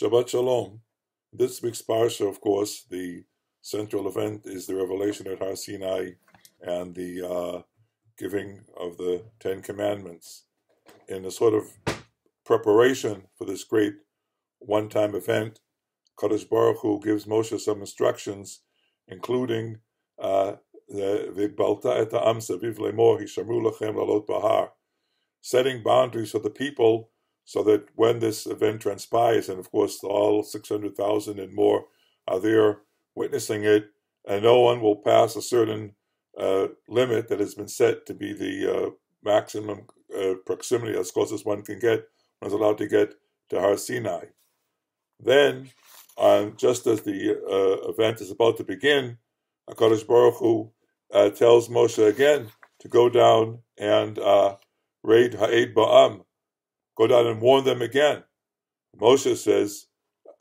Shabbat Shalom. This week's parsha, of course, the central event is the revelation at Har Sinai and the uh, giving of the Ten Commandments. In a sort of preparation for this great one-time event, Kadosh Baruch Hu gives Moshe some instructions, including uh, the V'balta et lalot setting boundaries for the people so that when this event transpires, and of course all 600,000 and more are there witnessing it, and no one will pass a certain uh, limit that has been set to be the uh, maximum uh, proximity as close as one can get, one is allowed to get to Har Sinai. Then, just as the uh, event is about to begin, HaKadosh Baruch Hu uh, tells Moshe again to go down and uh, raid Ha'ed Ba'am, go down and warn them again. Moshe says,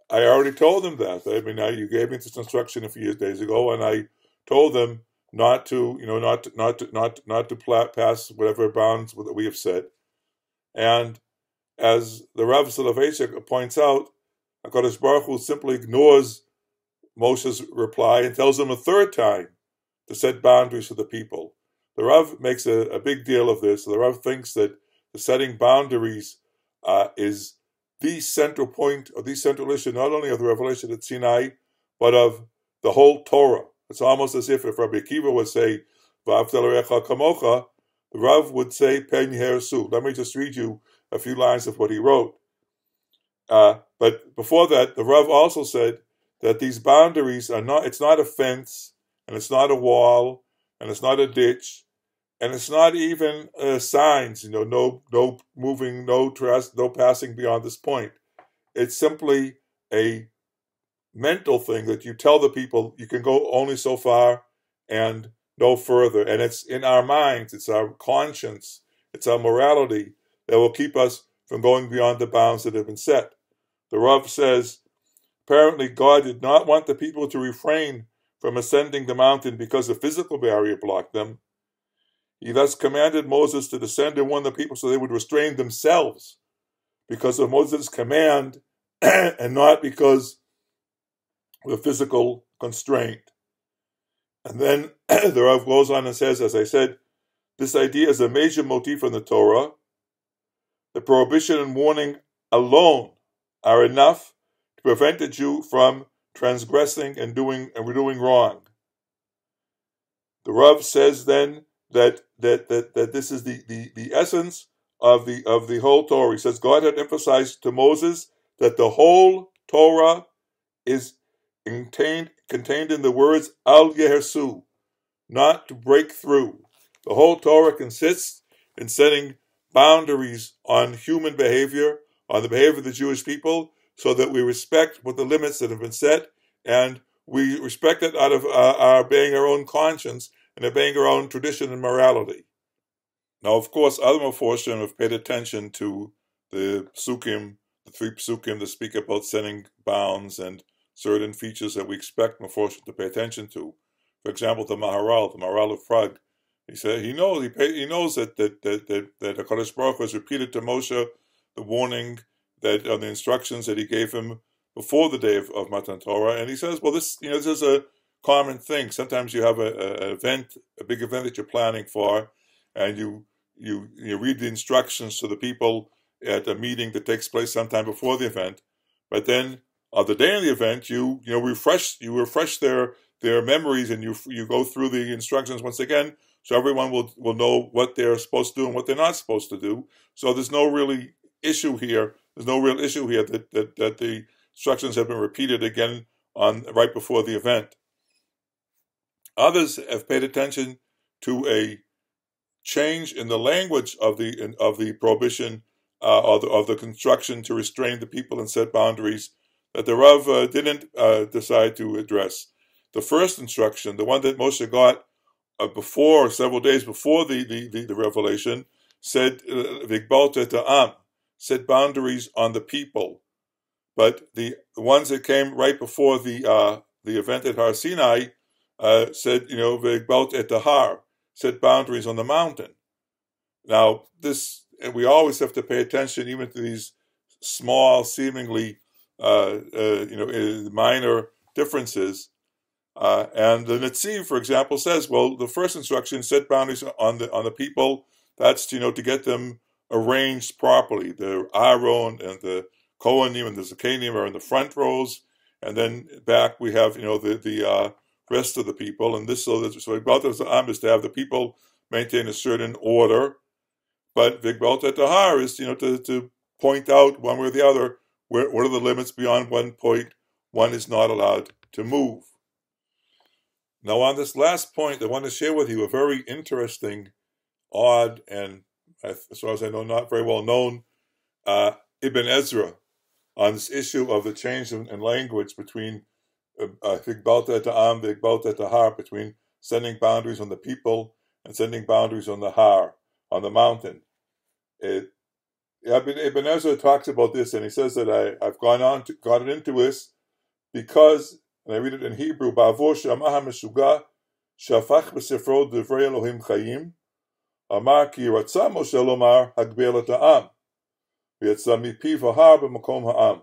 I already told them that. I mean, now you gave me this instruction a few days ago, and I told them not to, you know, not to, not to, not not to pass whatever bounds that we have set. And as the Rav Soloveitchik points out, Hakadosh Baruch Hu simply ignores Moshe's reply and tells him a third time to set boundaries for the people. The Rav makes a, a big deal of this. The Rav thinks that the setting boundaries uh, is the central point or the central issue not only of the revelation at Sinai, but of the whole Torah. It's almost as if if Rabbi Akiva would say, kamocha, the Rav would say, Pen Hersu. Let me just read you a few lines of what he wrote. Uh, but before that, the Rav also said that these boundaries are not, it's not a fence, and it's not a wall, and it's not a ditch, and it's not even uh, signs, you know, no, no moving, no trust, no passing beyond this point. It's simply a mental thing that you tell the people you can go only so far and no further. And it's in our minds, it's our conscience, it's our morality that will keep us from going beyond the bounds that have been set. The Rav says, apparently God did not want the people to refrain from ascending the mountain because a physical barrier blocked them. He thus commanded Moses to descend and warn the people so they would restrain themselves because of Moses' command and not because of a physical constraint. And then the Rav goes on and says, as I said, this idea is a major motif in the Torah. The prohibition and warning alone are enough to prevent a Jew from transgressing and doing and doing wrong. The Rav says then that that that, that this is the, the, the essence of the of the whole Torah. He says God had emphasized to Moses that the whole Torah is contained contained in the words al yehersu, not to break through. The whole Torah consists in setting boundaries on human behavior, on the behavior of the Jewish people, so that we respect what the limits that have been set, and we respect it out of uh, our obeying our own conscience and obeying our own tradition and morality. Now, of course, other Meforshim have paid attention to the psukim, the three psukim that speak about setting bounds and certain features that we expect Meforshim to pay attention to. For example, the Maharal, the Maharal of Prague, he said he knows he, pay, he knows that that that that, that Hakadosh Baruch has repeated to Moshe the warning that on the instructions that he gave him before the day of, of Matan Torah, and he says, well, this you know this is a common thing. Sometimes you have a, a event, a big event that you're planning for, and you you you read the instructions to the people at a meeting that takes place sometime before the event, but then on the day of the event, you you know refresh you refresh their their memories and you you go through the instructions once again, so everyone will will know what they're supposed to do and what they're not supposed to do. So there's no really issue here. There's no real issue here that that, that the instructions have been repeated again on right before the event. Others have paid attention to a change in the language of the of the prohibition uh, of, the, of the construction to restrain the people and set boundaries that the Rav uh, didn't uh, decide to address. The first instruction, the one that Moshe got uh, before, several days before the, the, the, the revelation, said uh, Vigbalta ta'am, set boundaries on the people. But the, the ones that came right before the uh, the event at Har Sinai uh, said, you know, Vegbalt et Har, set boundaries on the mountain. Now, this, and we always have to pay attention even to these small, seemingly uh, uh, you know, minor differences. Uh, and the Netziv, for example, says, well, the first instruction set boundaries on the on the people. That's you know to get them arranged properly. The Aaron and the Kohanim and the Zakanim are in the front rows, and then back we have you know the the uh, rest of the people. And this so that so the Am is to have the people maintain a certain order, but Vigbalta Tahar is you know to, to point out one way or the other where what are the limits beyond one point one is not allowed to move. Now on this last point, I want to share with you a very interesting, odd, and as far as I know, not very well known uh, Ibn Ezra on this issue of the change in, in language between Higbalta uh, Tahar, between sending boundaries on the people and sending boundaries on the Har, on the mountain. It, Ibn, Ezra talks about this, and he says that I, I've gone on to, gotten into this because, and I read it in Hebrew, Ba'avor Shafach Elohim Amar Ki Moshe Lomar Ha'ar B'Makom Ha'am.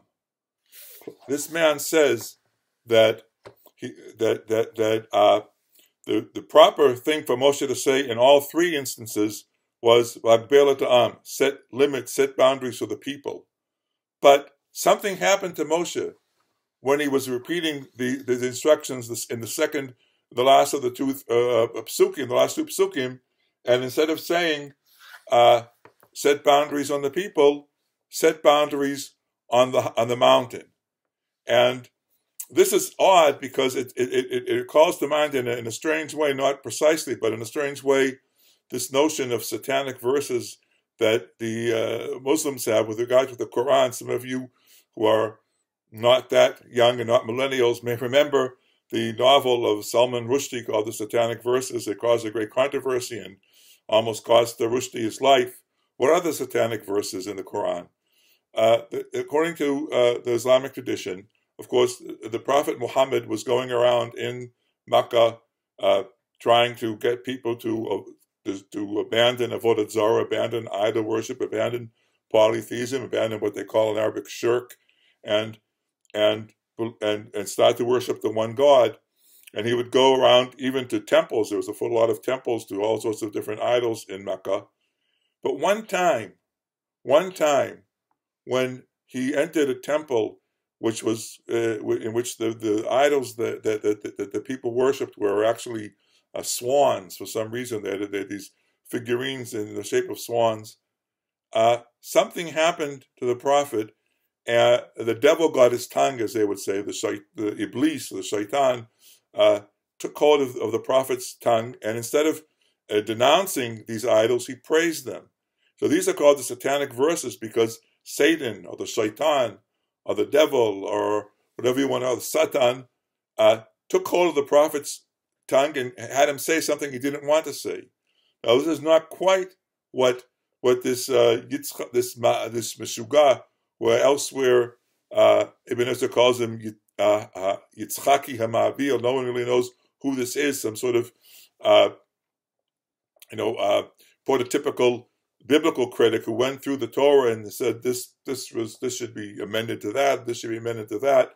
This man says that he, that that that uh, the the proper thing for Moshe to say in all three instances was am set limits, set boundaries for the people. But something happened to Moshe when he was repeating the, the instructions in the second, the last of the two uh, psukim, the last two psukim, and instead of saying uh, set boundaries on the people, set boundaries on the on the mountain, and this is odd because it, it, it, it calls to mind in a, in a strange way, not precisely, but in a strange way, this notion of satanic verses that the uh, Muslims have with regard to the Quran. Some of you who are not that young and not millennials may remember the novel of Salman Rushdie called The Satanic Verses. It caused a great controversy and almost cost the Rushdie his life. What are the satanic verses in the Quran? Uh, according to uh, the Islamic tradition, of course, the Prophet Muhammad was going around in Mecca uh, trying to get people to, uh, to, abandon avodah zarah, abandon idol worship, abandon polytheism, abandon what they call in Arabic shirk, and and and and start to worship the one God. And he would go around even to temples. There was a full lot of temples to all sorts of different idols in Mecca. But one time, one time, when he entered a temple which was uh, in which the, the idols that, that, that, that the people worshipped were actually uh, swans for some reason. They had, they had, these figurines in the shape of swans. Uh, something happened to the prophet, and the devil got his tongue, as they would say, the, the Iblis, the shaitan, uh, took hold of, of, the prophet's tongue, and instead of uh, denouncing these idols, he praised them. So these are called the satanic verses because Satan or the shaitan or the devil or whatever you want to call Satan, uh, took hold of the prophet's tongue and had him say something he didn't want to say. Now, this is not quite what what this uh, Yitzchak, this this Meshuga, where elsewhere uh, Ibn Ezra calls him uh, uh, Yitzchaki Hamavil. No one really knows who this is. Some sort of uh, you know uh, prototypical biblical critic who went through the Torah and said this this was this should be amended to that, this should be amended to that.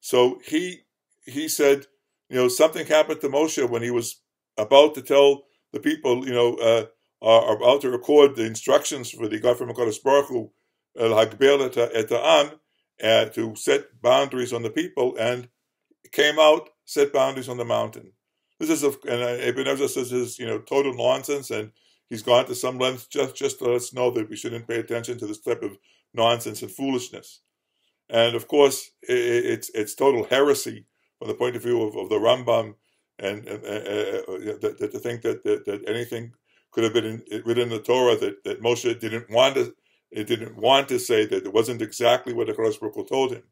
So he he said, you know, something happened to Moshe when he was about to tell the people, you know, uh, are about to record the instructions for the God from Hakadosh Baruch Hu, El Hagbel et Am, uh, to set boundaries on the people, and came out, set boundaries on the mountain. This is, a, and Ibn Ezra says, is, you know, total nonsense, and he's gone to some lengths just, just to let us know that we shouldn't pay attention to this type of nonsense and foolishness. And of course, it, it's it's total heresy from the point of view of, of the Rambam, and, and uh, uh, that, that, to think that, that, that anything could have been in, written in the Torah that, that Moshe didn't want to it didn't want to say that it wasn't exactly what the Baruch told him.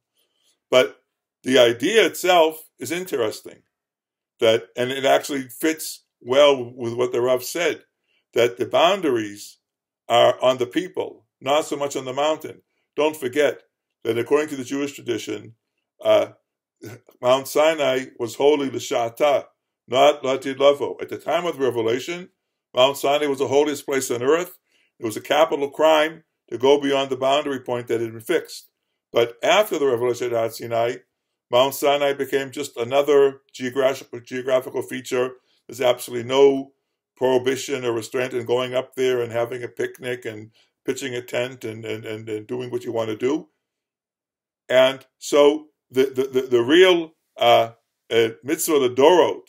But the idea itself is interesting. That and it actually fits well with what the Rav said that the boundaries are on the people, not so much on the mountain. Don't forget that according to the Jewish tradition, uh, Mount Sinai was holy l'shata, not latid lavo. At the time of the revelation, Mount Sinai was the holiest place on earth. It was a capital crime to go beyond the boundary point that had been fixed. But after the revelation at Sinai, Mount Sinai became just another geographical geographical feature. There's absolutely no prohibition or restraint and going up there and having a picnic and pitching a tent and, and, and, and doing what you want to do. And so the, the, the, the real uh, uh, mitzvah of the Dorot,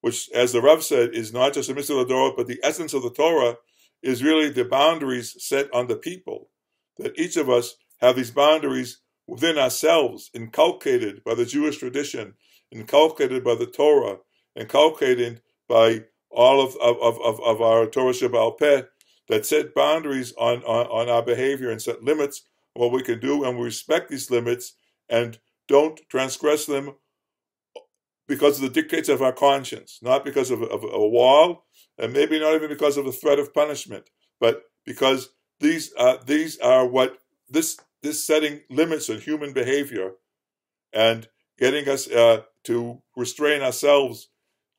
which, as the Rav said, is not just a mitzvah of the Dorot, but the essence of the Torah, is really the boundaries set on the people. That each of us have these boundaries within ourselves, inculcated by the Jewish tradition, inculcated by the Torah, inculcated by all of, of, of, of our Torah Sheba'al Peh, that set boundaries on, on, on our behavior and set limits on what we can do, and we respect these limits and don't transgress them because of the dictates of our conscience, not because of, of, a wall, and maybe not even because of a threat of punishment, but because these uh, these are what this this setting limits on human behavior and getting us uh, to restrain ourselves,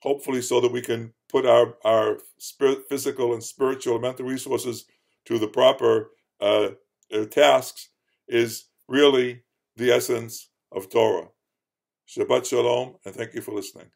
hopefully, so that we can put our our spirit, physical and spiritual and mental resources to the proper uh, uh tasks, is really the essence of Torah. Shabbat Shalom, and thank you for listening.